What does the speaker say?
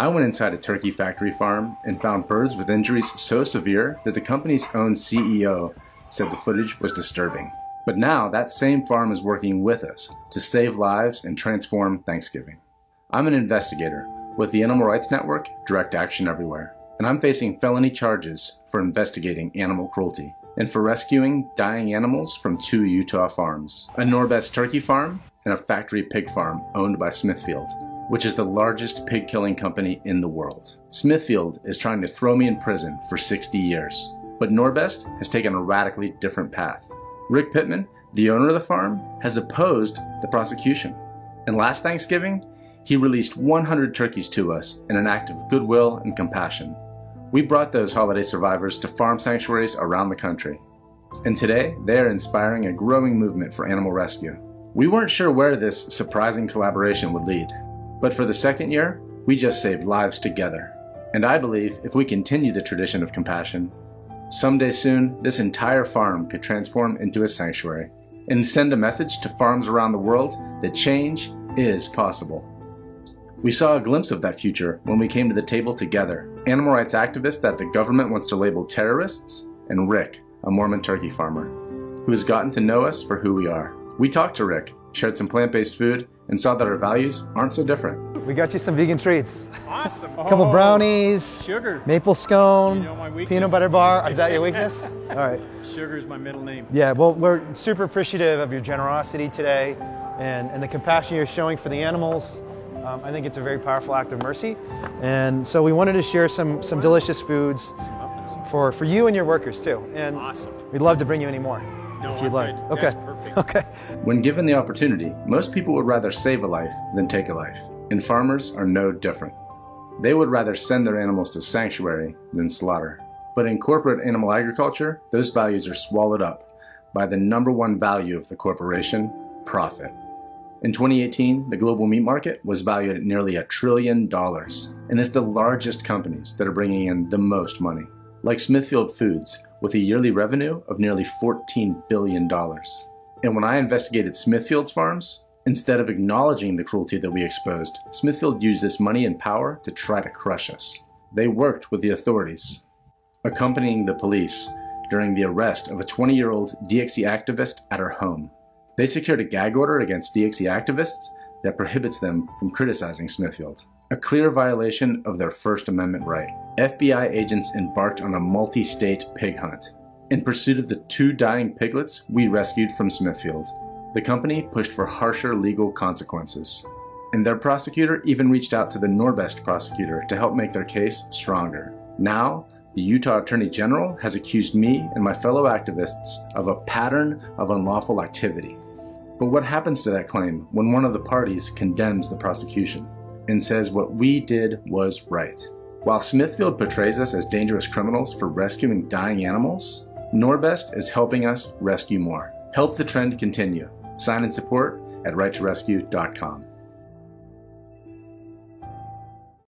I went inside a turkey factory farm and found birds with injuries so severe that the company's own CEO said the footage was disturbing. But now that same farm is working with us to save lives and transform Thanksgiving. I'm an investigator with the Animal Rights Network Direct Action Everywhere, and I'm facing felony charges for investigating animal cruelty and for rescuing dying animals from two Utah farms a Norbest turkey farm and a factory pig farm owned by Smithfield which is the largest pig killing company in the world. Smithfield is trying to throw me in prison for 60 years, but Norbest has taken a radically different path. Rick Pittman, the owner of the farm, has opposed the prosecution. And last Thanksgiving, he released 100 turkeys to us in an act of goodwill and compassion. We brought those holiday survivors to farm sanctuaries around the country. And today, they are inspiring a growing movement for animal rescue. We weren't sure where this surprising collaboration would lead, but for the second year, we just saved lives together. And I believe if we continue the tradition of compassion, someday soon this entire farm could transform into a sanctuary and send a message to farms around the world that change is possible. We saw a glimpse of that future when we came to the table together animal rights activists that the government wants to label terrorists, and Rick, a Mormon turkey farmer, who has gotten to know us for who we are. We talked to Rick, shared some plant based food, and saw that our values aren't so different. We got you some vegan treats. Awesome. A couple Oh, brownies, Sugar. maple scone, You know my weakness. peanut butter bar. Is that your weakness? All right. Sugar is my middle name. Yeah, well, we're super appreciative of your generosity today and, and the compassion you're showing for the animals. Um, I think it's a very powerful act of mercy. And so we wanted to share some, some delicious foods Some for, for you and your workers too. And Awesome. we'd love to bring you any more No, if you'd I'm like. good. Okay. Perfect. Okay. When given the opportunity, most people would rather save a life than take a life, and farmers are no different. They would rather send their animals to sanctuary than slaughter. But in corporate animal agriculture, those values are swallowed up by the number one value of the corporation profit. In 2018, the global meat market was valued at nearly a trillion dollars, and it's the largest companies that are bringing in the most money, like Smithfield Foods, with a yearly revenue of nearly $14 billion. And when I investigated Smithfield's farms, instead of acknowledging the cruelty that we exposed, Smithfield used this money and power to try to crush us. They worked with the authorities, accompanying the police during the arrest of a 20 year old DXE activist at her home. They secured a gag order against DXE activists that prohibits them from criticizing Smithfield, a clear violation of their First Amendment right. FBI agents embarked on a multi state pig hunt in pursuit of the two dying piglets we rescued from Smithfield. The company pushed for harsher legal consequences, and their prosecutor even reached out to the Norbest prosecutor to help make their case stronger. Now, the Utah Attorney General has accused me and my fellow activists of a pattern of unlawful activity. But what happens to that claim when one of the parties condemns the prosecution and says what we did was right? While Smithfield portrays us as dangerous criminals for rescuing dying animals, Norbest is helping us rescue more. Help the trend continue. Sign and support at righttorescue.com.